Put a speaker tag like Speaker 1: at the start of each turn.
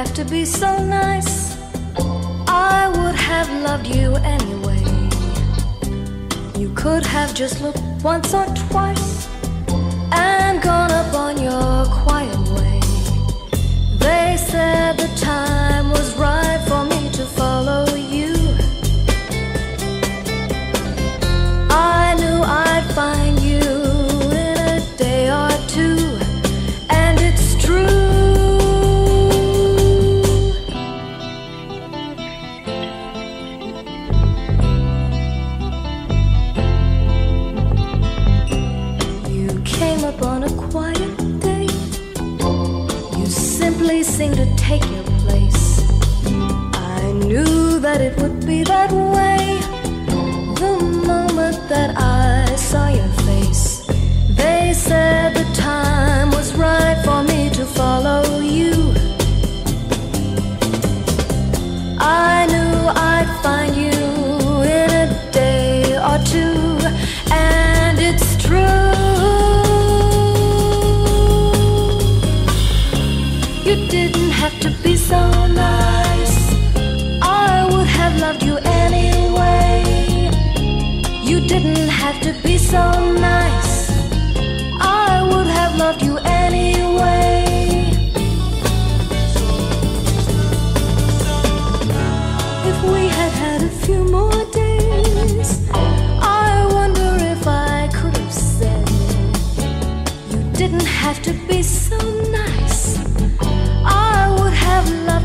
Speaker 1: have to be so nice. I would have loved you anyway. You could have just looked once or twice. seemed to take your place. I knew that it would be that way the moment that didn't have to be so nice. I would have loved.